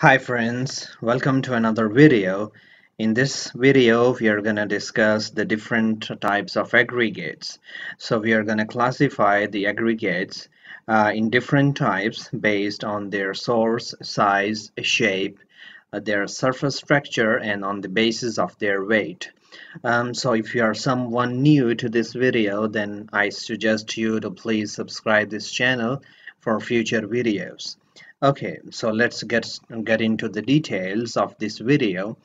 Hi friends, welcome to another video. In this video, we are going to discuss the different types of aggregates. So we are going to classify the aggregates uh, in different types based on their source, size, shape, uh, their surface structure, and on the basis of their weight. Um, so if you are someone new to this video, then I suggest you to please subscribe this channel for future videos. Okay, so let's get get into the details of this video.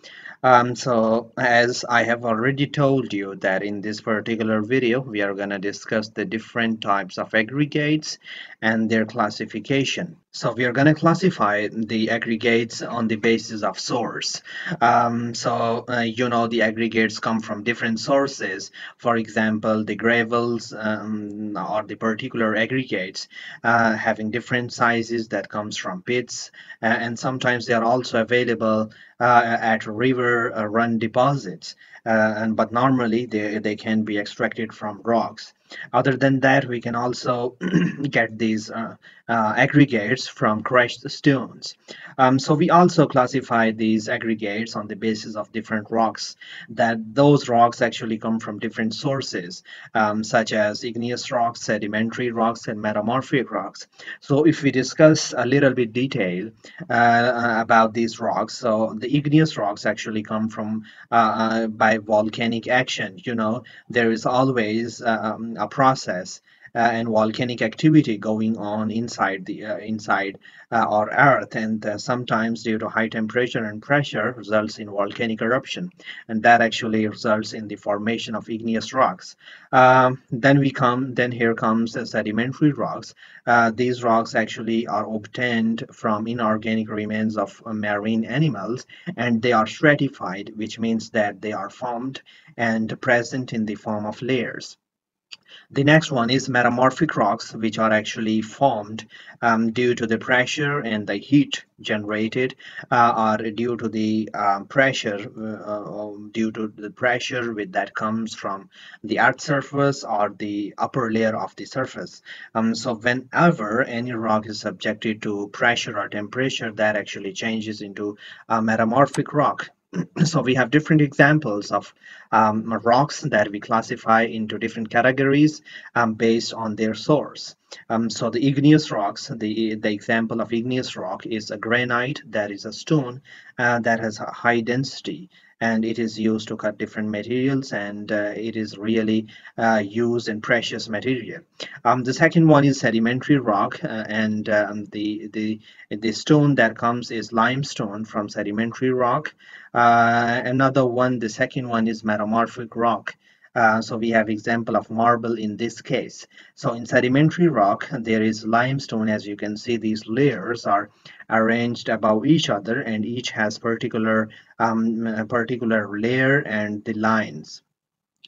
Um, so as I have already told you that in this particular video we are going to discuss the different types of aggregates and their classification. So we are going to classify the aggregates on the basis of source. Um, so uh, you know the aggregates come from different sources. For example, the gravels um, or the particular aggregates uh, having different sizes that comes from pits uh, and sometimes they are also available at river uh, run deposits uh, and but normally they, they can be extracted from rocks. Other than that we can also get these uh, uh, aggregates from crushed stones. Um, so we also classify these aggregates on the basis of different rocks that those rocks actually come from different sources um, such as igneous rocks sedimentary rocks and metamorphic rocks. So if we discuss a little bit detail uh, about these rocks so the igneous rocks actually come from uh, uh, by volcanic action you know? There is always um, a process. uh, and volcanic activity going on inside the uh, inside uh, our earth. And sometimes due to high temperature and pressure results in volcanic eruption. And that actually results in the formation of igneous rocks. Um, then we come then here comes the sedimentary rocks. Uh, these rocks actually are obtained from inorganic remains of marine animals. And they are stratified which means that they are formed and present in the form of layers the next one is metamorphic rocks, which are actually formed um, due to the pressure and the heat generated uh, are due to the um, pressure uh, um, due to the pressure with that comes from the earth surface or the upper layer of the surface. Um, so whenever any rock is subjected to pressure or temperature that actually changes into a metamorphic rock so we have different examples of um, rocks that we classify into different categories um, based on their source. Um, so the igneous rocks, the, the example of igneous rock is a granite that is a stone uh, that has a high density and it is used to cut different materials and uh, it is really uh, used in precious material. Um, the second one is sedimentary rock uh, and um, the, the, the stone that comes is limestone from sedimentary rock. Uh, another one, the second one is metamorphic rock. Uh, so we have example of marble in this case. So in sedimentary rock, there is limestone. As you can see, these layers are arranged above each other and each has particular um, particular layer and the lines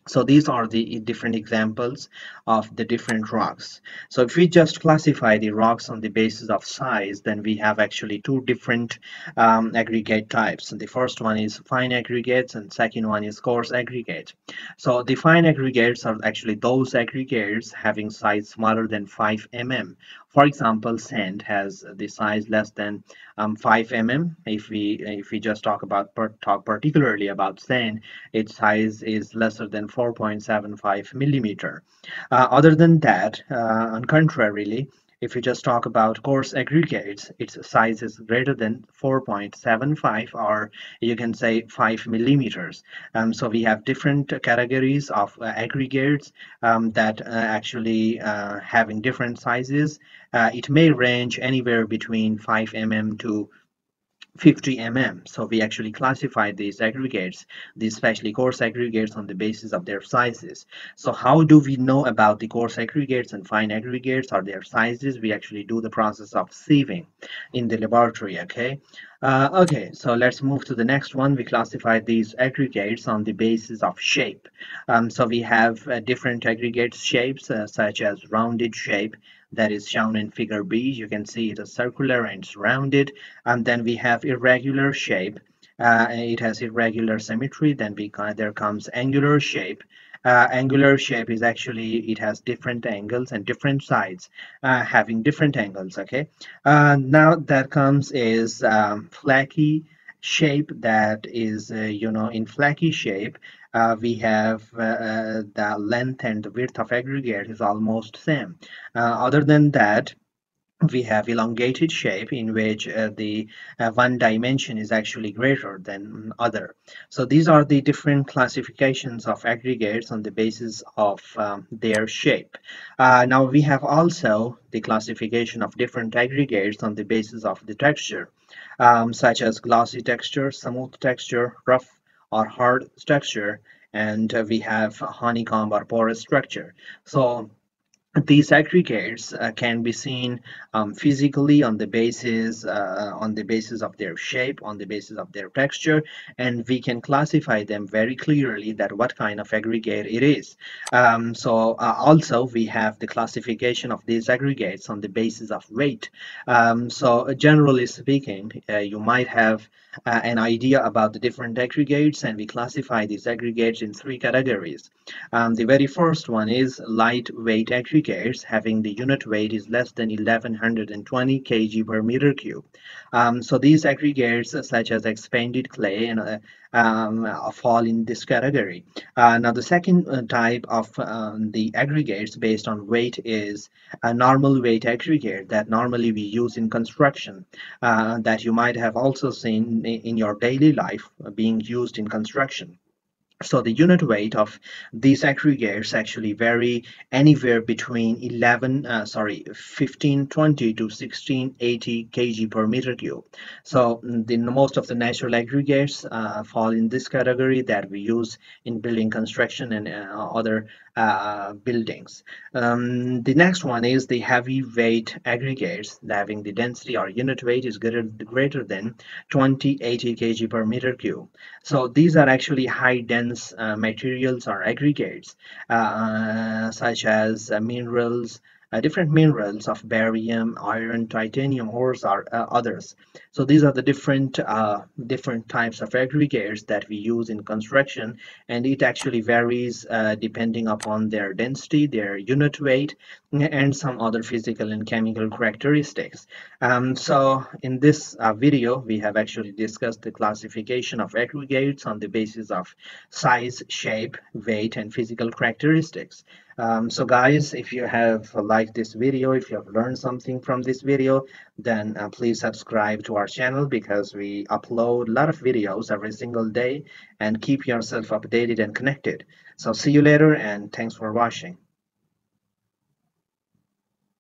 so these are the different examples of the different rocks. So if we just classify the rocks on the basis of size then we have actually two different um, aggregate types. And the first one is fine aggregates and second one is coarse aggregate. So the fine aggregates are actually those aggregates having size smaller than 5 mm for example, sand has the size less than um, 5 mm. If we if we just talk about talk particularly about sand, its size is lesser than 4.75 millimeter. Uh, other than that, uh, on contrarily, if you just talk about coarse aggregates, its size is greater than 4.75 or you can say 5 millimeters. Um, so we have different categories of uh, aggregates um, that uh, actually uh, having different sizes. Uh, it may range anywhere between 5 mm to 50 mm. So we actually classify these aggregates, these especially coarse aggregates on the basis of their sizes. So how do we know about the coarse aggregates and fine aggregates or their sizes? We actually do the process of sieving in the laboratory, okay? Uh, okay, so let's move to the next one. We classify these aggregates on the basis of shape. Um, so we have uh, different aggregate shapes uh, such as rounded shape, that is shown in figure B. You can see it is circular and it's rounded. And then we have irregular shape. Uh, it has irregular symmetry. Then we, there comes angular shape. uh, angular shape is actually it has different angles and different sides uh, having different angles okay uh, now that comes is um, flaky shape that is uh, you know in flaky shape uh, we have uh, the length and the width of aggregate is almost same other than that we have elongated shape in which uh, the uh, one dimension is actually greater than other. So these are the different classifications of aggregates on the basis of um, their shape. Uh, now we have also the classification of different aggregates on the basis of the texture, um, such as glossy texture, smooth texture, rough or hard structure and we have honeycomb or porous structure. So these aggregates uh, can be seen um, physically on the basis uh, on the basis of their shape on the basis of their texture and we can classify them very clearly that what kind of aggregate it is. Um, so uh, also we have the classification of these aggregates on the basis of weight. Um, so generally speaking uh, you might have uh, an idea about the different aggregates and we classify these aggregates in three categories. Um, the very first one is lightweight aggregates having the unit weight is less than 1120 kg per meter cube. Um, so these aggregates such as expanded clay and uh, um, fall in this category. Uh, now the second uh, type of um, the aggregates based on weight is a normal weight aggregate that normally we use in construction uh, that you might have also seen in your daily life being used in construction. So the unit weight of these aggregates actually vary anywhere between 11, uh, sorry, 1520 to 1680 kg per meter cube. So the most of the natural aggregates uh, fall in this category that we use in building construction and uh, other uh, buildings. Um, the next one is the heavy weight aggregates having the density or unit weight is greater, greater than 2080 kg per meter cube. So these are actually high dense uh, materials or aggregates uh, such as uh, minerals, uh, different minerals of barium, iron, titanium, ores, or uh, others. So these are the different uh, different types of aggregates that we use in construction, and it actually varies uh, depending upon their density, their unit weight, and some other physical and chemical characteristics. Um, so in this uh, video, we have actually discussed the classification of aggregates on the basis of size, shape, weight, and physical characteristics. Um, so guys, if you have liked this video, if you have learned something from this video, then uh, please subscribe to our channel because we upload a lot of videos every single day and keep yourself updated and connected. So see you later and thanks for watching.